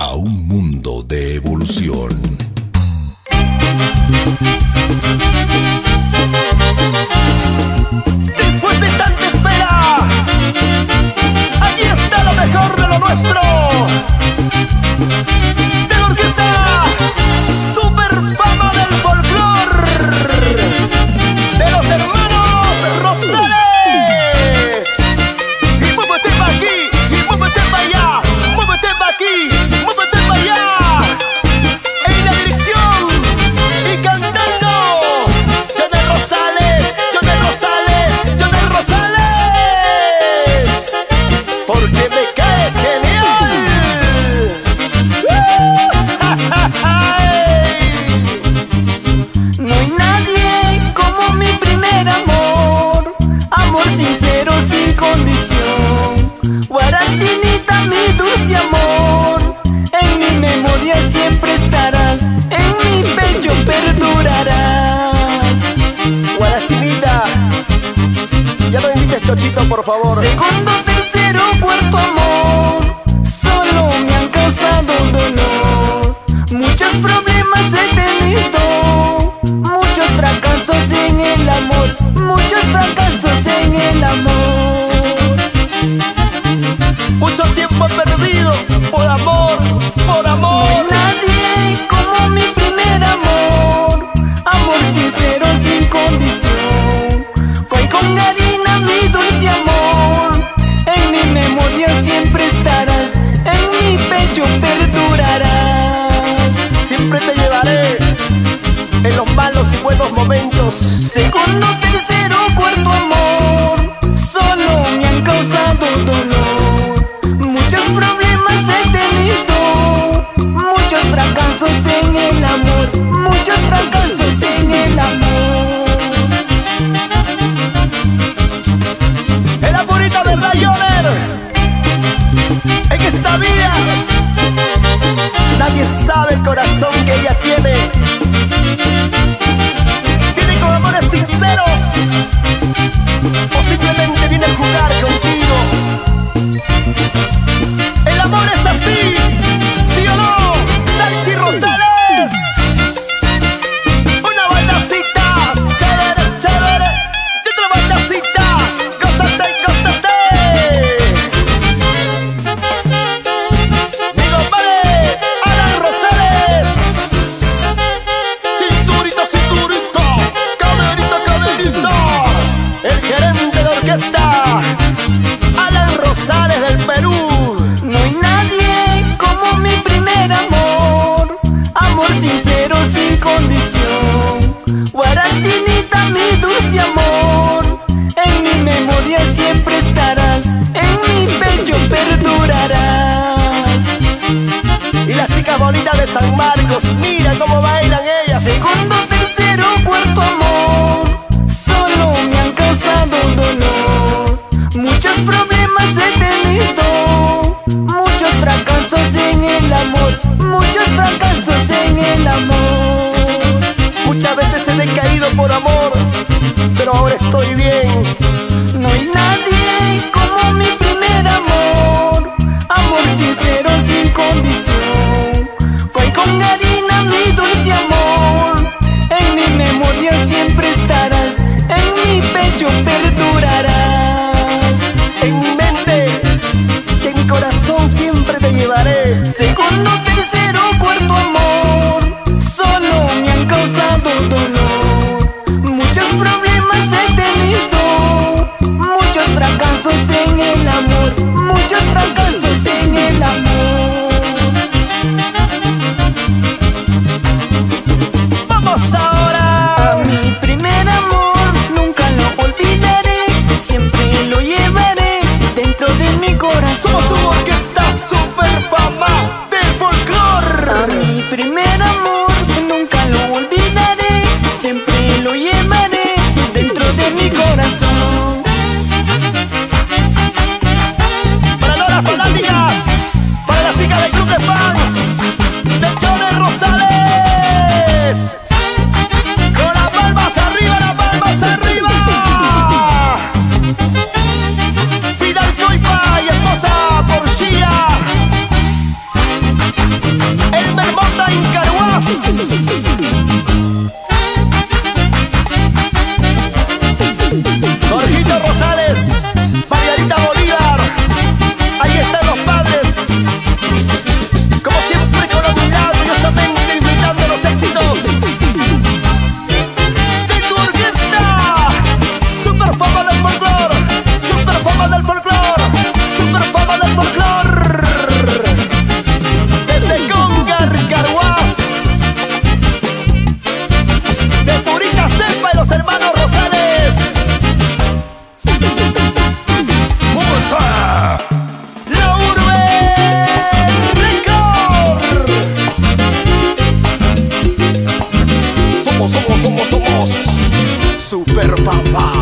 a un mundo de evolución. Después de tanta espera, allí está lo mejor de lo nuestro. por favor. Segundo, tercero, cuarto amor. buenos momentos. Segundo, tercero. mi dulce amor. En mi memoria siempre estarás, en mi pecho perdurarás. Y las chicas bonitas de San Marcos, mira cómo bailan ellas. Segundo, tercero, cuarto amor, solo me han causado dolor. Muchos problemas he tenido, muchos fracasos en el amor, muchos fracasos en el amor por amor, pero ahora estoy bien. Off. como somos. Super Bamba.